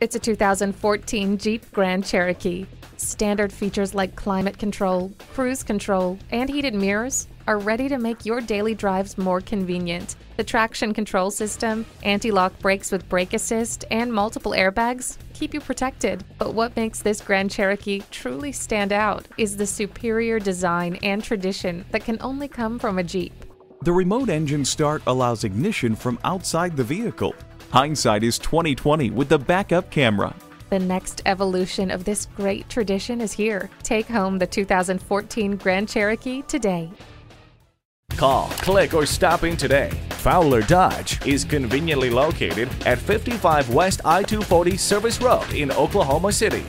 It's a 2014 Jeep Grand Cherokee. Standard features like climate control, cruise control, and heated mirrors are ready to make your daily drives more convenient. The traction control system, anti lock brakes with brake assist, and multiple airbags keep you protected. But what makes this Grand Cherokee truly stand out is the superior design and tradition that can only come from a Jeep. The remote engine start allows ignition from outside the vehicle. Hindsight is 2020 with the backup camera. The next evolution of this great tradition is here. Take home the 2014 Grand Cherokee today. Call, click, or stop in today. Fowler Dodge is conveniently located at 55 West I 240 Service Road in Oklahoma City.